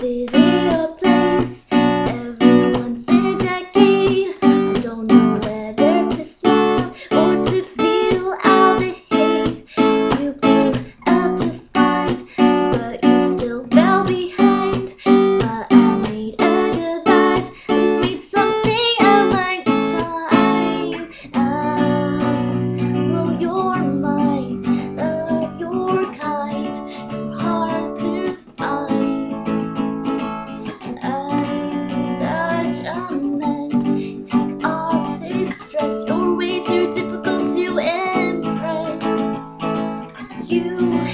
these you.